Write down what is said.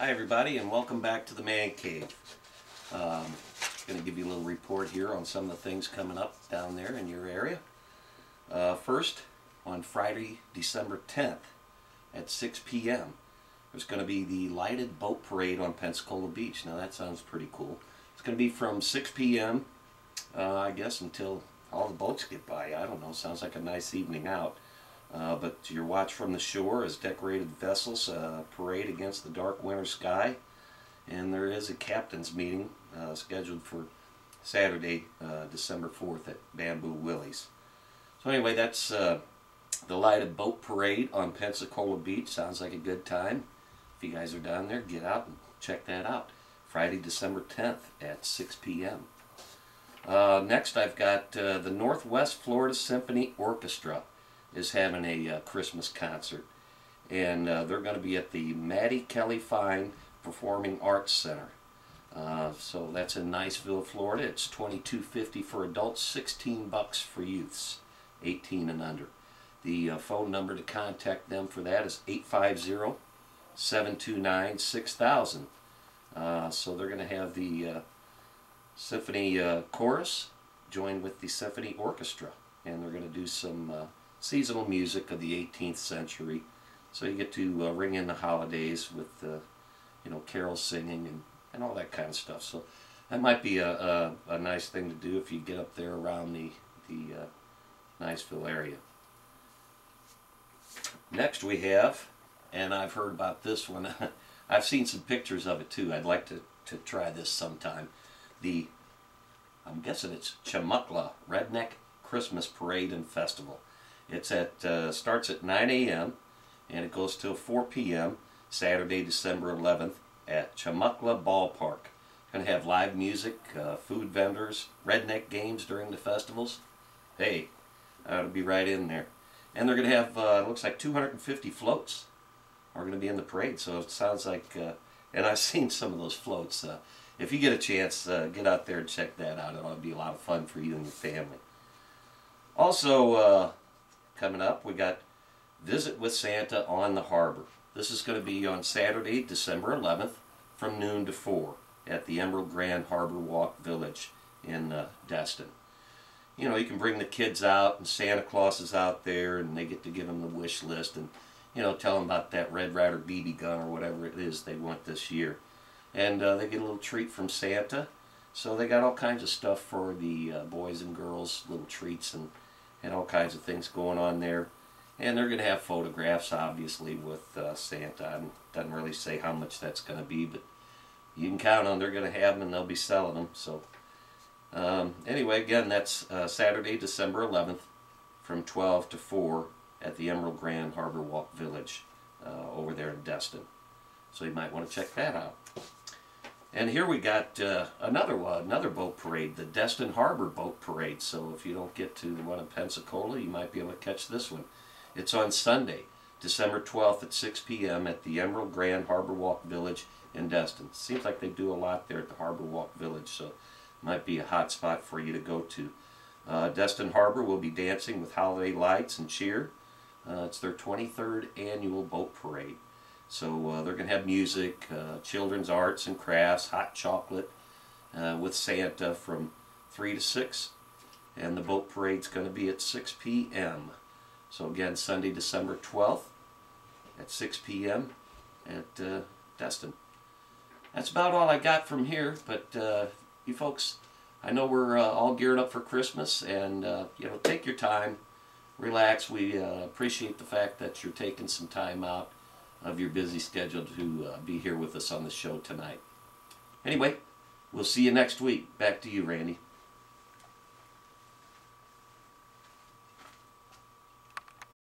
Hi everybody and welcome back to the Man Cave. Um, going to give you a little report here on some of the things coming up down there in your area. Uh, first, on Friday, December 10th at 6 p.m. There's going to be the lighted boat parade on Pensacola Beach. Now that sounds pretty cool. It's going to be from 6 p.m. Uh, I guess until all the boats get by. I don't know. Sounds like a nice evening out. Uh, but your watch from the shore as decorated vessels uh, parade against the dark winter sky. And there is a captain's meeting uh, scheduled for Saturday, uh, December 4th at Bamboo Willie's. So anyway, that's uh, the lighted boat parade on Pensacola Beach. Sounds like a good time. If you guys are down there, get out and check that out. Friday, December 10th at 6 p.m. Uh, next, I've got the Northwest Florida Symphony Orchestra is having a uh, Christmas concert. And uh, they're going to be at the Mattie Kelly Fine Performing Arts Center. Uh, so that's in Niceville, Florida. It's twenty-two fifty for adults, 16 bucks for youths, 18 and under. The uh, phone number to contact them for that is 850-729-6000. Uh, so they're going to have the uh, symphony chorus joined with the symphony orchestra. And they're going to do some seasonal music of the 18th century. So you get to uh, ring in the holidays with, uh, you know, carols singing and, and all that kind of stuff. So that might be a, a, a nice thing to do if you get up there around the, the uh, Niceville area. Next we have, and I've heard about this one, I've seen some pictures of it too. I'd like to, to try this sometime. The, I'm guessing it's Chumuckla Redneck Christmas Parade and Festival. It's at uh, starts at 9 a.m. and it goes till 4 p.m. Saturday, December 11th at Chumuckla Ballpark. Going to have live music, uh, food vendors, redneck games during the festivals. Hey, that'll be right in there. And they're going to have, uh, looks like 250 floats are going to be in the parade. So it sounds like, uh, and I've seen some of those floats. Uh, if you get a chance, uh, get out there and check that out. It'll be a lot of fun for you and your family. Also, uh, coming up. We got Visit with Santa on the Harbor. This is going to be on Saturday, December 11th from noon to 4 at the Emerald Grand Harbor Walk Village in uh, Destin. You know, you can bring the kids out and Santa Claus is out there and they get to give them the wish list and, you know, tell them about that Red Ryder BB gun or whatever it is they want this year. And uh, they get a little treat from Santa. So they got all kinds of stuff for the uh, boys and girls, little treats and and all kinds of things going on there. And they're going to have photographs, obviously, with uh, Santa. It doesn't really say how much that's going to be, but you can count on they're going to have them and they'll be selling them. So, um, anyway, again, that's uh, Saturday, December 11th from 12 to 4 at the Emerald Grand Harbor Walk Village uh, over there in Destin. So you might want to check that out. And here we got uh, another one, another boat parade, the Destin Harbor Boat Parade. So if you don't get to the one in Pensacola, you might be able to catch this one. It's on Sunday, December 12th at 6 p.m. at the Emerald Grand Harbor Walk Village in Destin. Seems like they do a lot there at the Harbor Walk Village, so might be a hot spot for you to go to. Uh, Destin Harbor will be dancing with holiday lights and cheer. Uh, it's their 23rd annual boat parade. So uh, they're going to have music, uh, children's arts and crafts, hot chocolate uh, with Santa from 3 to 6. And the boat parade's going to be at 6 p.m. So again, Sunday, December 12th at 6 p.m. at uh, Destin. That's about all I got from here, but uh, you folks, I know we're uh, all geared up for Christmas, and you know, take your time, relax. We appreciate the fact that you're taking some time out of your busy schedule to uh, be here with us on the show tonight. Anyway, we'll see you next week. Back to you, Randy.